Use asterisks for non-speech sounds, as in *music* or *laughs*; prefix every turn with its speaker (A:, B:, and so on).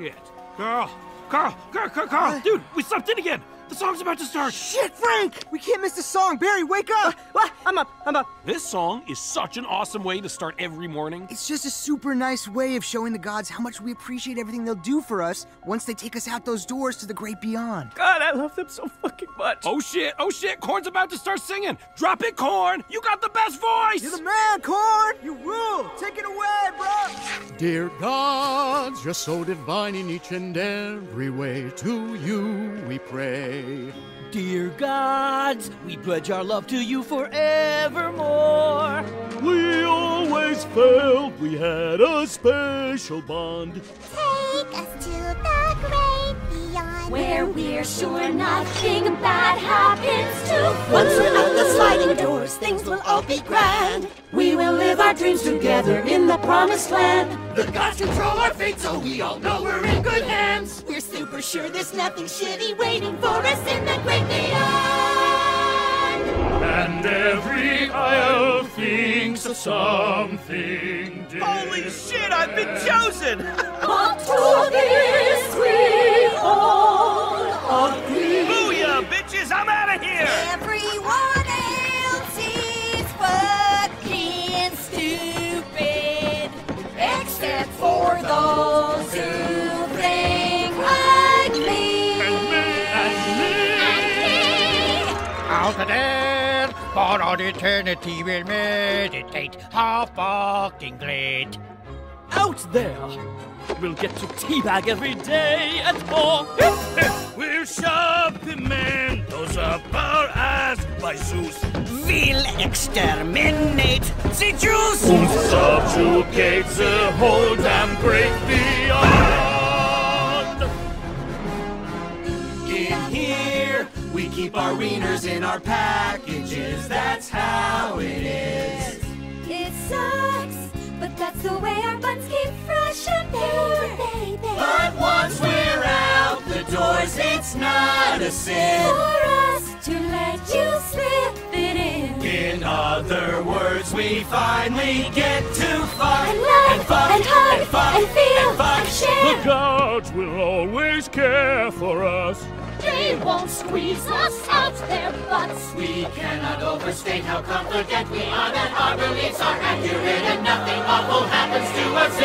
A: shit. Carl, Carl, Carl, Carl, Carl, dude, we slept in again. The song's about to start.
B: Shit, Frank! We can't miss the song. Barry, wake up!
C: Uh, what? I'm up. I'm up.
A: This song is such an awesome way to start every morning.
B: It's just a super nice way of showing the gods how much we appreciate everything they'll do for us once they take us out those doors to the great beyond.
C: God, I love them so fucking much.
A: Oh shit, oh shit, Corn's about to start singing. Drop it, Corn. You got the best voice.
B: You're the man, Corn! You
D: Dear gods, you're so divine in each and every way. To you we pray.
E: Dear gods, we pledge our love to you forevermore.
D: We always felt we had a special bond.
F: Take us to the great beyond.
G: Where we're sure nothing bad happens to
H: Once we're out the sliding doors, things will all be grand. We will live our dreams together in the promised land.
I: The gods control our fate, so we all know we're in good hands.
H: We're super sure there's nothing shitty waiting for us in the great beyond.
I: And every aisle thinks of something dear.
E: Holy shit, I've been chosen! *laughs*
F: stupid, except for those who think like me.
J: Out there, for all eternity we'll meditate. How fucking great.
E: Out there, we'll get to teabag every day and more. *laughs*
I: We'll shove the Mentos up our ass by Zeus.
E: We'll exterminate the Jews!
I: And subjugate the whole damn great beyond.
K: In here, we keep our wieners in our packages. That's how it is.
G: It sucks, but that's the way our buns keep fresh and pure.
K: But once we're out the doors, it's not a sin. We finally get to fuck
G: And love,
K: and fuck
G: and hug,
K: and fuck
G: and feel,
K: and fuck.
G: and share.
I: The gods will always care for us.
G: They won't squeeze us out their butts.
K: We cannot overstate how confident we are that our beliefs are accurate and nothing awful happens to us